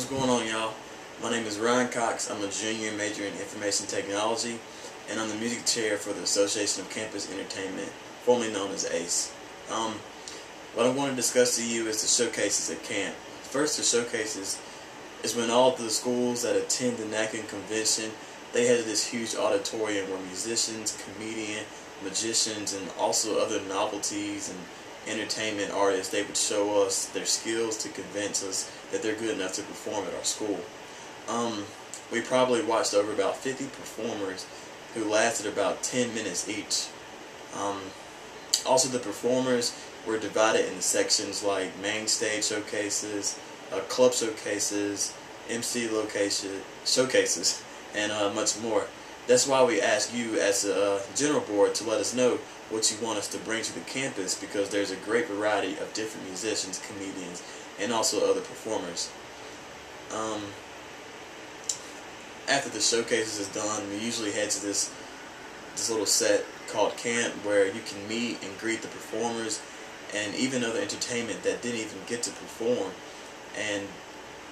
What's going on, y'all? My name is Ryan Cox. I'm a junior major in information technology, and I'm the music chair for the Association of Campus Entertainment, formerly known as ACE. Um, what I want to discuss to you is the showcases at camp. First, the showcases is when all the schools that attend the NACA convention, they had this huge auditorium where musicians, comedians, magicians, and also other novelties and entertainment artists, they would show us their skills to convince us that they're good enough to perform at our school. Um, we probably watched over about 50 performers who lasted about 10 minutes each. Um, also, the performers were divided into sections like main stage showcases, uh, club showcases, MC location showcases, and uh, much more. That's why we ask you as a uh, general board to let us know what you want us to bring to the campus because there's a great variety of different musicians, comedians, and also other performers. Um, after the showcases is done, we usually head to this this little set called camp where you can meet and greet the performers and even other entertainment that didn't even get to perform and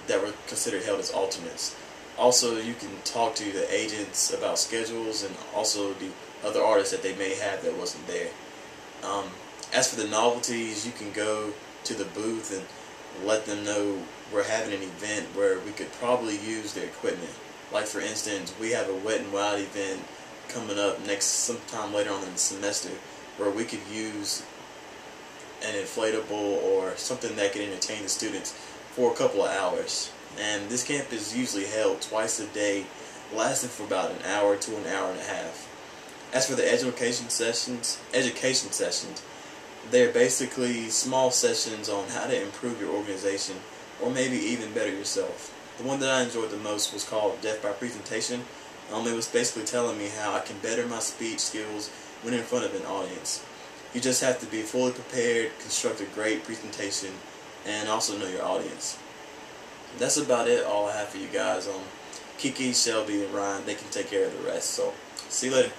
that were considered held as alternates. Also, you can talk to the agents about schedules and also the other artists that they may have that wasn't there. Um, as for the novelties, you can go to the booth and let them know we're having an event where we could probably use their equipment. Like for instance, we have a Wet and Wild event coming up next sometime later on in the semester where we could use an inflatable or something that could entertain the students for a couple of hours. And this camp is usually held twice a day, lasting for about an hour to an hour and a half. As for the education sessions, education sessions, they're basically small sessions on how to improve your organization or maybe even better yourself. The one that I enjoyed the most was called Death by Presentation. Um, it was basically telling me how I can better my speech skills when in front of an audience. You just have to be fully prepared, construct a great presentation, and also know your audience. That's about it, all I have for you guys. Um, Kiki, Shelby, and Ryan, they can take care of the rest. So, see you later.